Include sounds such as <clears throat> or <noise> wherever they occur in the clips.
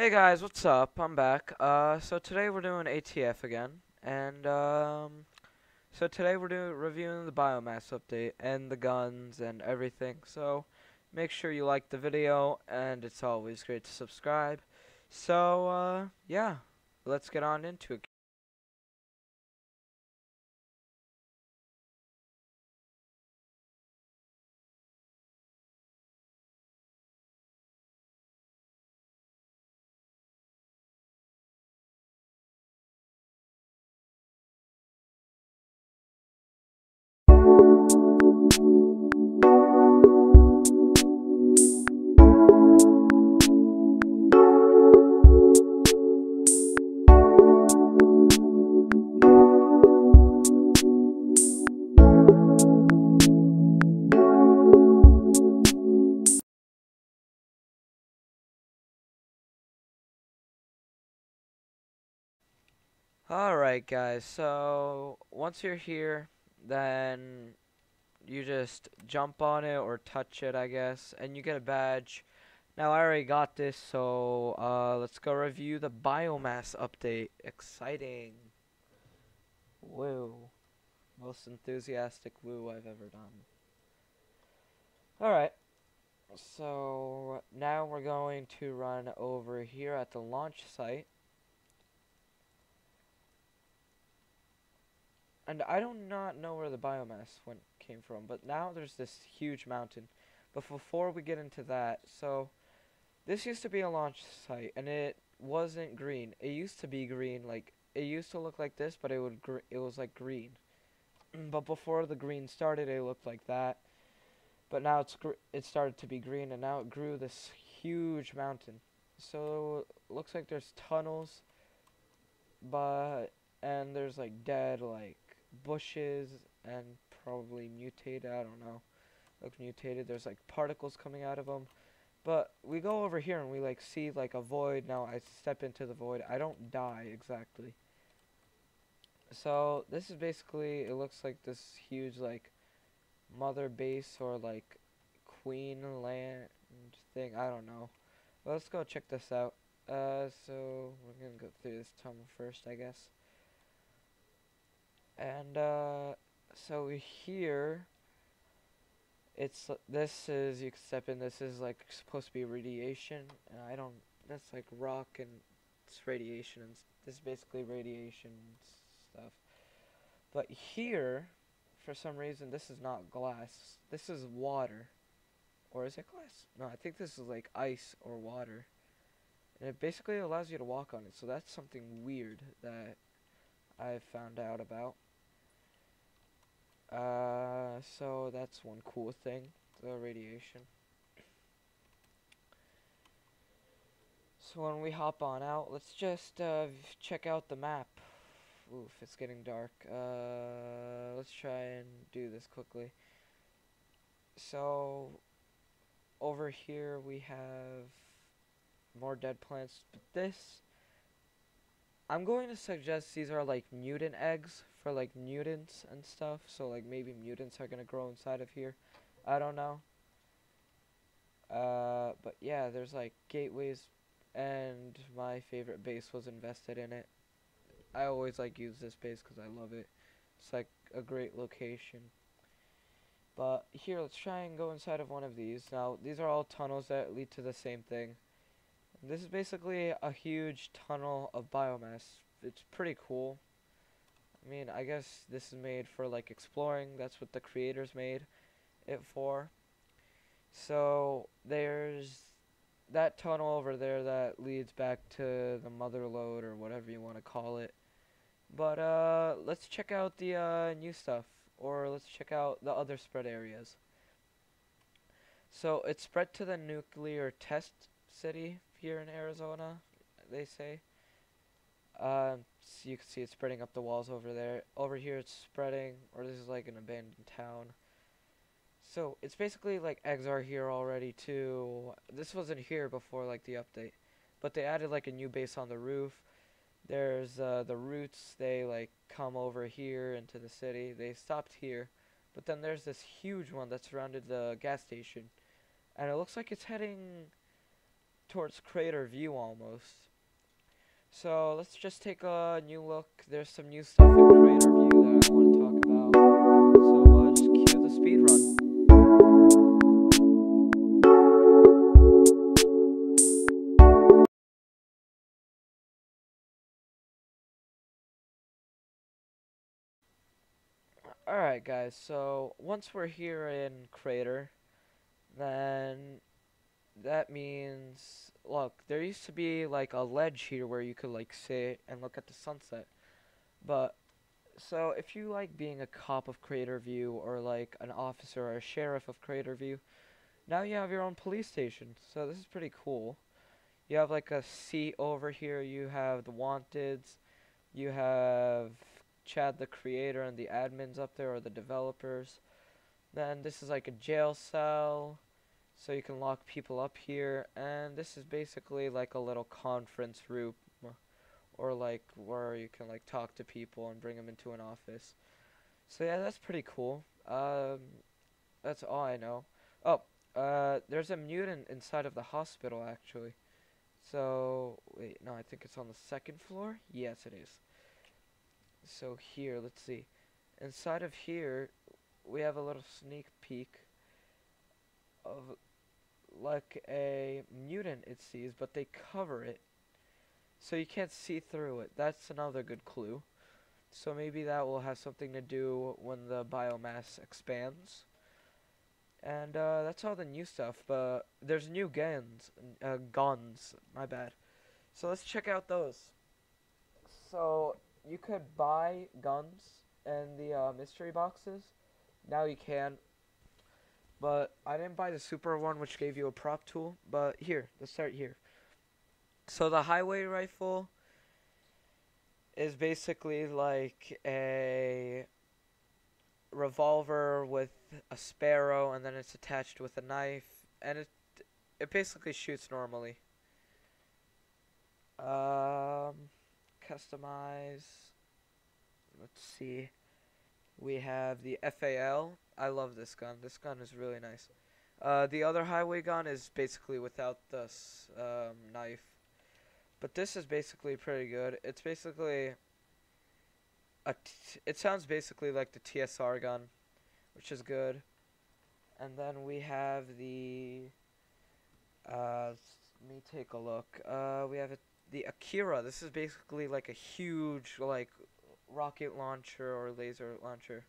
Hey guys, what's up? I'm back. Uh, so today we're doing ATF again, and um, so today we're doing reviewing the biomass update and the guns and everything. So make sure you like the video, and it's always great to subscribe. So uh, yeah, let's get on into it. Alright guys, so once you're here, then you just jump on it or touch it I guess, and you get a badge. Now I already got this, so uh, let's go review the biomass update. Exciting. Woo. Most enthusiastic woo I've ever done. Alright, so now we're going to run over here at the launch site. And I do not know where the biomass went came from, but now there's this huge mountain. But before we get into that, so this used to be a launch site, and it wasn't green. It used to be green, like it used to look like this, but it would it was like green. <clears throat> but before the green started, it looked like that. But now it's it started to be green, and now it grew this huge mountain. So looks like there's tunnels, but and there's like dead like bushes and probably mutated. I don't know. Look mutated. There's like particles coming out of them. But we go over here and we like see like a void. Now I step into the void. I don't die exactly. So this is basically it looks like this huge like mother base or like queen land thing. I don't know. Let's go check this out. Uh, so we're gonna go through this tunnel first, I guess. And uh, so here, it's this is you can step in. This is like supposed to be radiation, and I don't. That's like rock and it's radiation, and this is basically radiation stuff. But here, for some reason, this is not glass. This is water. Or is it glass? No, I think this is like ice or water. And it basically allows you to walk on it. So that's something weird that I've found out about. Uh, so that's one cool thing, the radiation. So when we hop on out, let's just uh, check out the map. Oof, it's getting dark. Uh, let's try and do this quickly. So, over here we have more dead plants. But this, I'm going to suggest these are like mutant eggs for like mutants and stuff. So like maybe mutants are gonna grow inside of here. I don't know. Uh, but yeah, there's like gateways, and my favorite base was invested in it. I always like use this base because I love it. It's like a great location. But here, let's try and go inside of one of these. Now, these are all tunnels that lead to the same thing. This is basically a huge tunnel of biomass. It's pretty cool. I mean, I guess this is made for like exploring. That's what the creators made it for. So there's that tunnel over there that leads back to the mother lode or whatever you want to call it. But uh, let's check out the uh, new stuff, or let's check out the other spread areas. So it's spread to the nuclear test city here in Arizona, they say. Uh, so you can see it spreading up the walls over there. Over here it's spreading, or this is like an abandoned town. So it's basically like eggs are here already too. This wasn't here before like the update. But they added like a new base on the roof. There's uh, the roots, they like come over here into the city. They stopped here. But then there's this huge one that surrounded the gas station. And it looks like it's heading towards crater view almost. So let's just take a new look. There's some new stuff in crater view that I want to talk about. So uh, just cue the speed run. Alright guys, so once we're here in Crater, then that means, look, there used to be like a ledge here where you could like sit and look at the sunset. But, so if you like being a cop of Crater View or like an officer or a sheriff of Crater View, now you have your own police station. So this is pretty cool. You have like a seat over here, you have the wanteds, you have Chad the creator and the admins up there or the developers. Then this is like a jail cell, so you can lock people up here. And this is basically like a little conference room, or like where you can like talk to people and bring them into an office. So yeah, that's pretty cool. Um, that's all I know. Oh, uh, there's a mutant inside of the hospital actually. So wait, no, I think it's on the second floor. Yes, it is. So here, let's see. Inside of here, we have a little sneak peek of like a mutant it sees, but they cover it. So you can't see through it. That's another good clue. So maybe that will have something to do when the biomass expands. And uh, that's all the new stuff, but there's new guns, uh, guns, my bad. So let's check out those. So you could buy guns in the uh, mystery boxes. Now you can. But I didn't buy the super one, which gave you a prop tool. But here, let's start here. So the highway rifle is basically like a revolver with a sparrow, and then it's attached with a knife, and it it basically shoots normally. Um customize. Let's see. We have the FAL. I love this gun. This gun is really nice. Uh, the other highway gun is basically without this um, knife. But this is basically pretty good. It's basically a. It sounds basically like the TSR gun, which is good. And then we have the. Uh, let me take a look. Uh, we have a the Akira. This is basically like a huge like rocket launcher or laser launcher.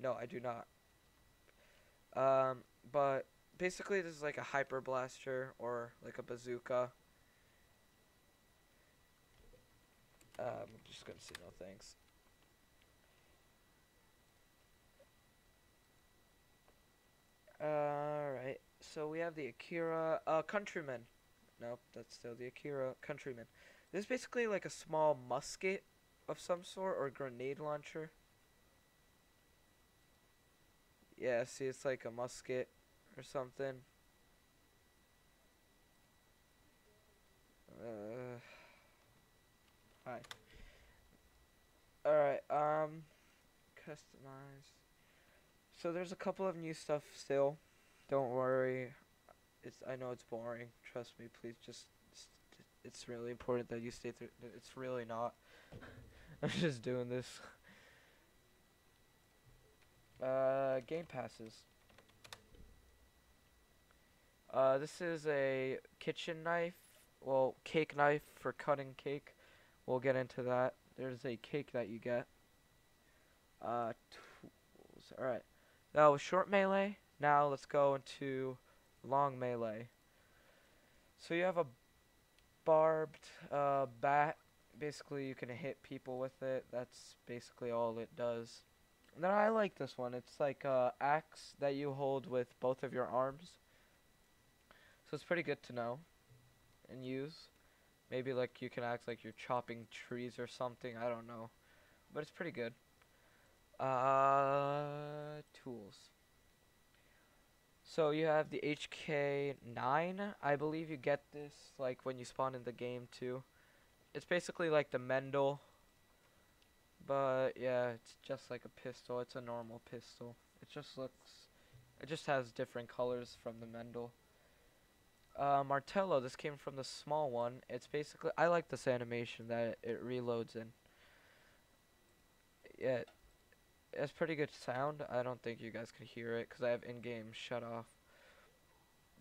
No, I do not. Um, but basically this is like a hyper blaster or like a bazooka. Um, I'm just gonna say no thanks. Alright, so we have the Akira, uh, Countryman. Nope, that's still the Akira Countryman. This is basically like a small musket of some sort or grenade launcher. Yeah, see, it's like a musket or something. Uh, hi. Alright, um, customize. So there's a couple of new stuff still. Don't worry. It's I know it's boring. Trust me, please just. It's really important that you stay through. It's really not. <laughs> I'm just doing this. Uh, game passes. Uh, this is a kitchen knife. Well, cake knife for cutting cake. We'll get into that. There's a cake that you get. Uh, tools. Alright. That was short melee. Now let's go into long melee. So you have a barbed uh, bat. Basically, you can hit people with it. That's basically all it does. Then I like this one. It's like a axe that you hold with both of your arms. So it's pretty good to know and use. Maybe like you can act like you're chopping trees or something. I don't know. But it's pretty good. Uh, tools. So you have the HK9. I believe you get this like when you spawn in the game too. It's basically like the Mendel. But yeah, it's just like a pistol. It's a normal pistol. It just looks it just has different colors from the Mendel. Uh, Martello, this came from the small one. It's basically, I like this animation that it reloads in. Yeah, it's pretty good sound. I don't think you guys can hear it because I have in-game shut off.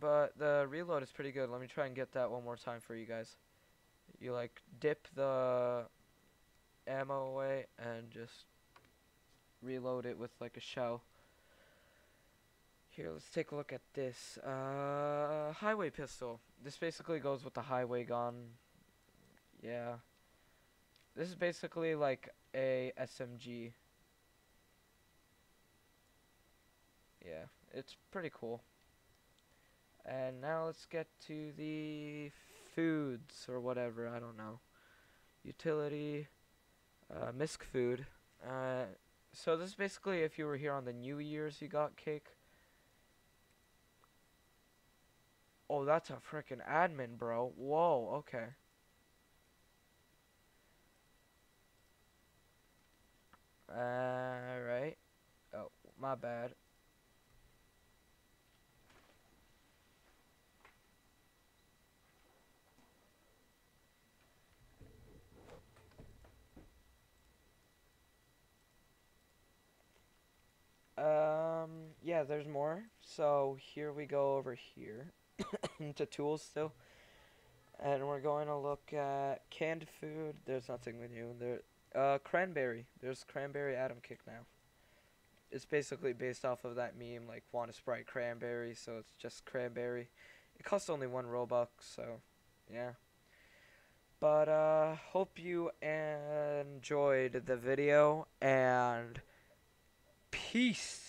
But the reload is pretty good. Let me try and get that one more time for you guys. You like dip the ammo away and just reload it with like a shell. Here, let's take a look at this. Uh, highway pistol. This basically goes with the highway gun. Yeah. This is basically like a SMG. Yeah, it's pretty cool. And now let's get to the foods or whatever, I don't know. Utility, uh, misc food. Uh, so this is basically if you were here on the New Year's you got cake. Oh, that's a freaking admin, bro. Whoa, okay. Alright. Oh, my bad. Um, yeah, there's more. So here we go over here <coughs> into tools still. And we're going to look at canned food. There's nothing new. There, uh, cranberry. There's cranberry Adam kick now. It's basically based off of that meme, like want a sprite cranberry, so it's just cranberry. It costs only one robux, so yeah. But uh, hope you enjoyed the video and peace.